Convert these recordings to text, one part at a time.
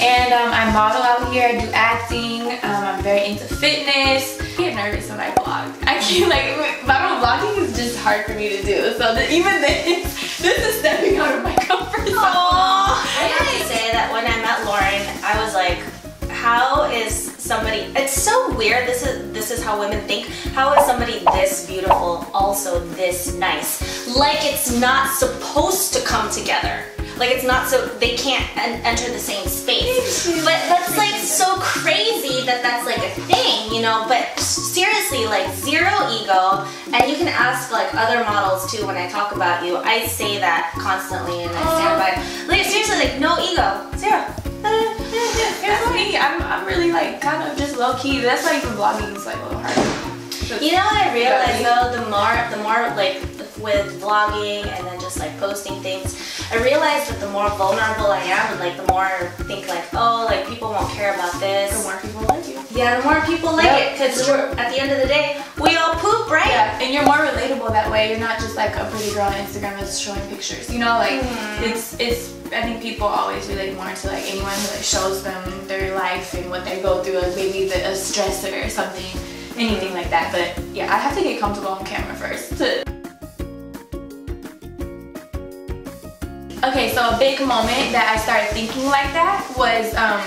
and um, I model out here, I do acting, um, I'm very into fitness. I get nervous when I vlog. I can't, like, model vlogging is just hard for me to do, so the, even this, this is stepping out of my comfort zone. I have to say that when I met Lauren, I was like, how is somebody it's so weird this is this is how women think how is somebody this beautiful also this nice like it's not supposed to come together like it's not so they can't en- enter the same space. But that's like so crazy that that's like a thing you know? But seriously like zero ego. And you can ask like other models too when i talk about you. I say that constantly and i oh. stand by. It. like seriously like no ego. Zero. Here's me, I'm, I'm really like kind of just low key. That's why even vlogging is like a little hard. You know what I realized though, the more the more like with vlogging and then just like posting things, I realized that the more vulnerable I am, and like the more I think like, oh, like people won't care about this. The more people like you. Yeah, the more people like Yep, it because at the end of the day, we all poop, right? Yeah, and you're more relatable that way. You're not just like a pretty girl on Instagram that's showing pictures. You know, like Mhm. it's it's. I think people always relate more to like anyone who like shows them their life and what they go through, like maybe the, a stressor or something, anything like that. But yeah, I have to get comfortable on camera first. To... Okay, so a big moment that I started thinking like that was um,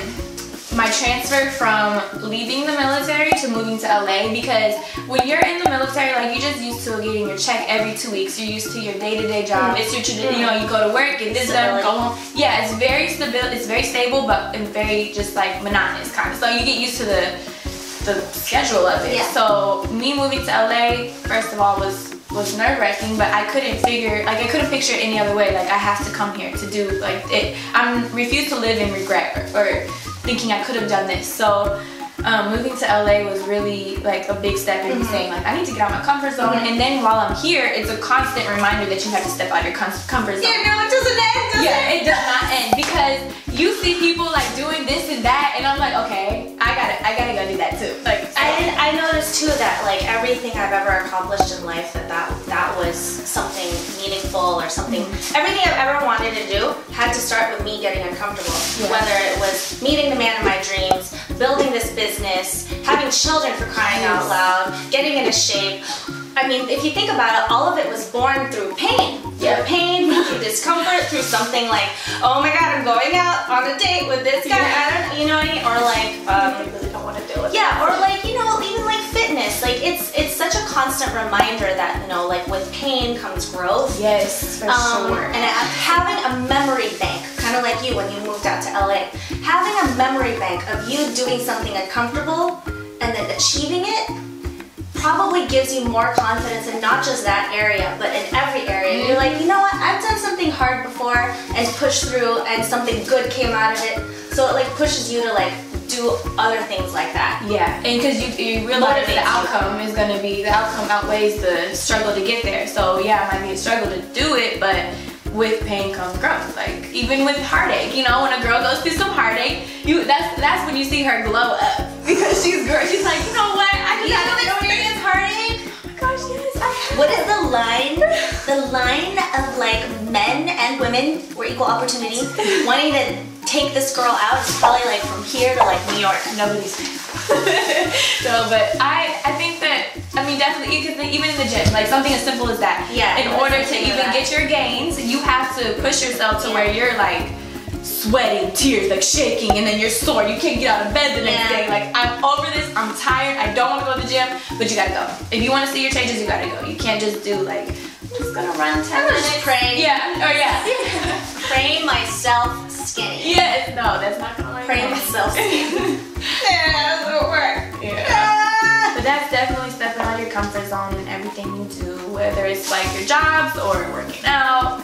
my transfer from leaving the military to moving to LA because when you're in the military, like you're just used to getting your check every two weeks. You're used to your day-to-day job. It's your you know you go to work, get this done, go home. Yeah, it's very stable. It's very stable, but and very just like monotonous kind of. So you get used to the the schedule of it. Yeah. So me moving to LA, first of all, was was nerve wracking, but I couldn't figure like I couldn't picture it any other way. Like I have to come here to do like it. I'm refused to live in regret or, or thinking I could have done this. So. Um, moving to LA was really like a big step in Mhm. saying like I need to get out of my comfort zone Mhm. and then while I'm here it's a constant reminder that you have to step out of your comfort zone. no, it doesn't end, does Yeah, it does not end because you see people like doing this and that, and I'm like, okay, I gotta, I gotta go do that too. Like, I, I too that like everything I've ever accomplished in life that that, that was something meaningful or something everything I've ever wanted to do had to start with me getting uncomfortable Yeah. whether it was meeting the man of my dreams building this business having children for crying out loud getting into shape I mean if you think about it all of it was born through pain Yeah. through pain through discomfort through something like oh my god I'm going out on a date with this guy Yeah. I don't you know what I mean or like um, I really don't want to do it. yeah, or like you know, even like. Like it's it's such a constant reminder that you know, like with pain comes growth. Yes, for Um, sure. and having a memory bank, kind of like you when you moved out to LA, having a memory bank of you doing something uncomfortable and then achieving it probably gives you more confidence in not just that area, but in every area. You're like, you know what? I've done something hard before and pushed through, and something good came out of it. So it like pushes you to like do other things like that. yeah, and because you, you realize the outcome is gonna be the outcome outweighs the struggle to get there. So yeah, it might be a struggle to do it, but with pain comes growth. Like even with heartache, you know, when a girl goes through some heartache, you that's that's when you see her glow up because she's girl. She's like, you know what? I just had to do it. heartache? Oh my gosh, yes, I. What is the line? The line of like men and women were equal opportunity wanting to take this girl out is probably like from here to like New York. nobody's so but I I think that I mean definitely because even in the gym like something as simple as that Yeah, in order to even that. get your gains you have to push yourself to Yeah. where you're like sweating tears like shaking and then you're sore you can't get out of bed the next Yeah. day like I'm over this I'm tired I don't want to go to the gym but you gotta go if you want to see your changes you gotta go you can't just do like just gonna run 10 I'm gonna minutes just pray. yeah or yeah Pray myself skinny. yes no that's not gonna work Pray myself skinny. yeah that's what work yeah Ah. But that's definitely stepping out of your comfort zone in everything you do, whether it's like your jobs or working out,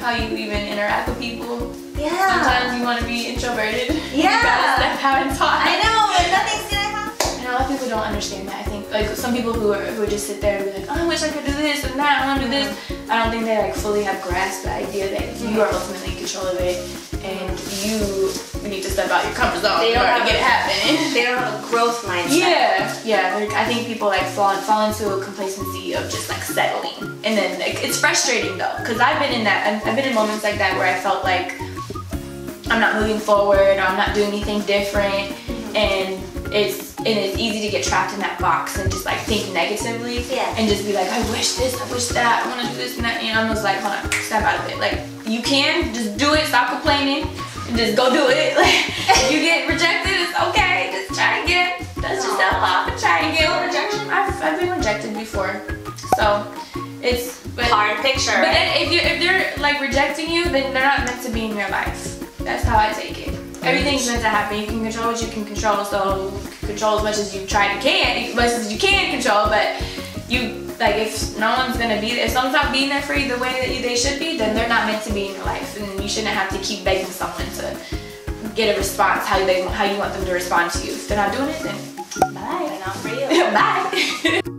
how you even interact with people. Yeah. Sometimes you want to be introverted. You Yeah. gotta step out and talk. I know, don't understand that. I think like some people who are who just sit there and be like, oh, I wish I could do this and that. I want to do this. I don't think they like fully have grasped the idea that you are ultimately in control of it, and you need to step out your comfort zone They in don't order to have get it happen. They don't have a growth mindset. Yeah, yeah. Like, I think people like fall fall into a complacency of just like settling, and then like, it's frustrating though, because I've been in that. I've, I've been in moments like that where I felt like I'm not moving forward, or I'm not doing anything different, and it's and it's easy to get trapped in that box and just like think negatively Yeah. and just be like, I wish this, I wish that, I want to do this and that. And I'm just like, hold on, step out of it. Like you can just do it, stop complaining, and just go do it. Like if you get rejected, it's okay. Just try again. Dust yourself off and try again. Rejection? I've, I've been rejected before, so it's but, Hard picture, but right? then if you if they're like rejecting you, then they're not meant to be in your life. That's how I take it. Everything's meant to happen. You can control what you can control, so control as much as you try to can, as much as you can control. But you like if no one's gonna be there, if someone's not being there for you the way that you, they should be, then they're not meant to be in your life, and you shouldn't have to keep begging someone to get a response how they how you want them to respond to you. If they're not doing it, then bye. Not for you. bye.